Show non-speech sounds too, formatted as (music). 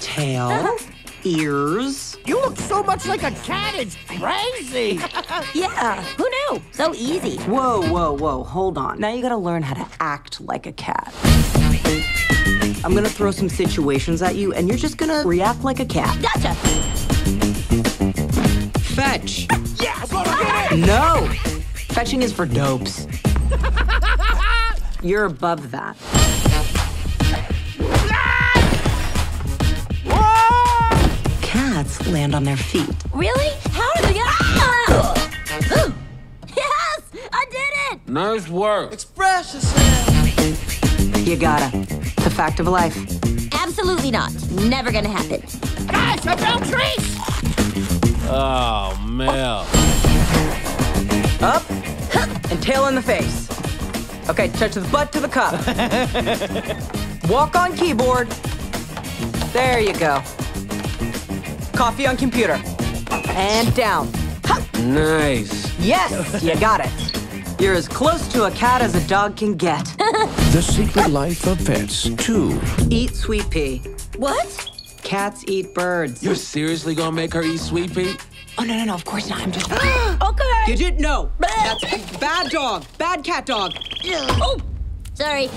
Tail, ears. You look so much like a cat, it's crazy! (laughs) yeah, who knew? So easy. Whoa, whoa, whoa, hold on. Now you gotta learn how to act like a cat. I'm gonna throw some situations at you, and you're just gonna react like a cat. Gotcha! Fetch. yeah, I'm get it! No! Fetching is for dopes. (laughs) You're above that. Cats land on their feet. Really? How did they get? Ah! (laughs) yes, I did it. Nice work. Express yourself. You gotta. The fact of life. Absolutely not. Never gonna happen. Guys, I found trees! Oh, Mel. Up and tail in the face. Okay, touch the butt to the cup. (laughs) Walk on keyboard. There you go. Coffee on computer. And down. Nice. Yes, (laughs) you got it. You're as close to a cat as a dog can get. (laughs) The Secret Life of Pets 2. Eat sweet pea. What? Cats eat birds. You're seriously gonna make her eat sweet pea? Oh, no, no, no, of course not. I'm just. (gasps) Okay. Gidget, no. That's bad dog. Bad cat dog. Oh, sorry.